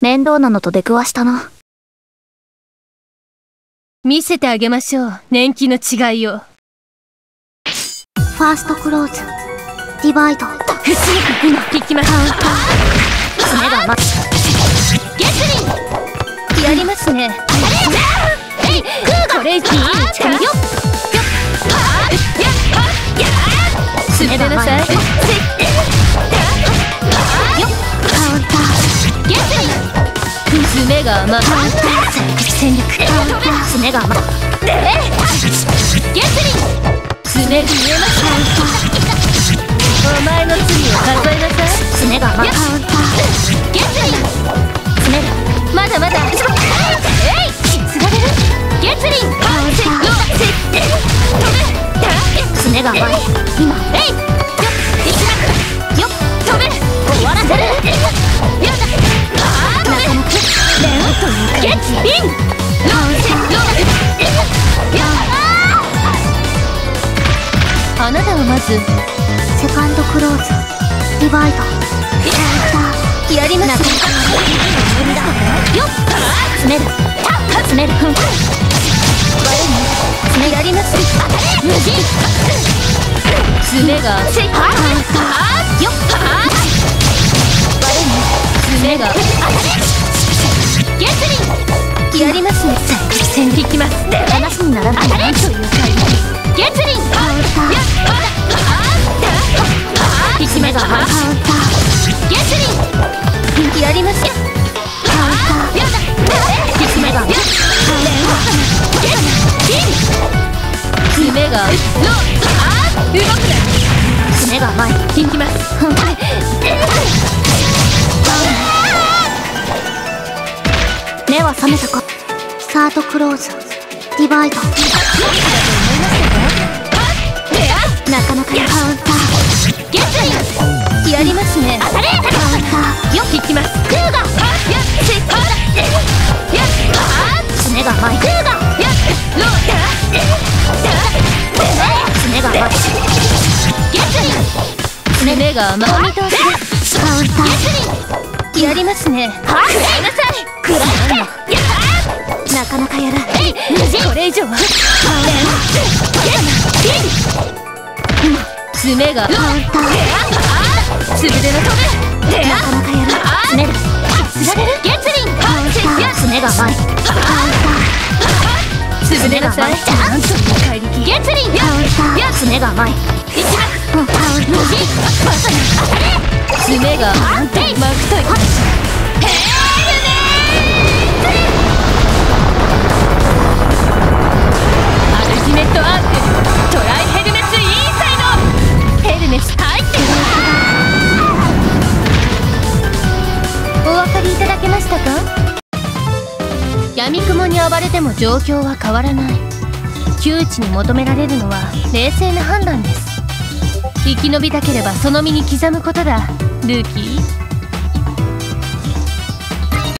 面倒なのと出くわしたな。見せてあげましょう、年季の違いを。ファーストクローズ、ディバイド。ふしに今、引きます。カウンター。爪が待つ。ゲスリンやりますね。これいい？力よ爪が甘い。ゲスリン爪見えますお前の罪を数えなさい爪が甘い。ゲスリン爪まだまだえいつがれるゲスリン爪が甘い。今。えいずセカンドクローズ。ディバイドやります。よっ詰める詰めるふん爪やります。無人爪がせっはよっ爪がゲスリンやります。ね戦引きます。話にならないという怪なかなかなかカウンターン爪が甘いお見通しカウンターやりますね。くらいなさいくらいやなかなかやらこれ以上は爪がカウンターつぶでの飛べなかなかやら詰めるつられるゲツリンカウンター爪が甘いカウンタつぶでなさい。なんという怪力ゲツリンーカウンター爪が甘まさに当たれ爪がなんてマクト闇雲に暴れても状況は変わらない。窮地に求められるのは冷静な判断です。生き延びたければその身に刻むことだ。ルーキー。